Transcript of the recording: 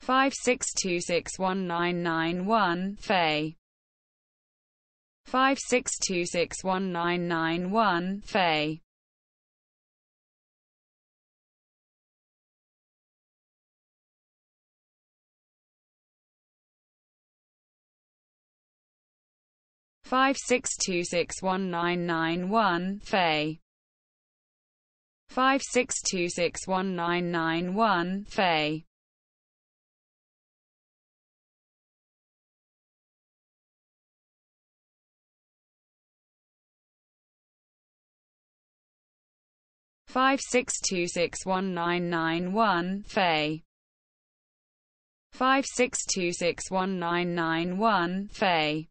Five six two six one nine nine one Fei. five six two six one nine nine one Fei. five six two six one nine nine one Fei five six two six one nine nine one Fei. five six two six one nine nine one Fei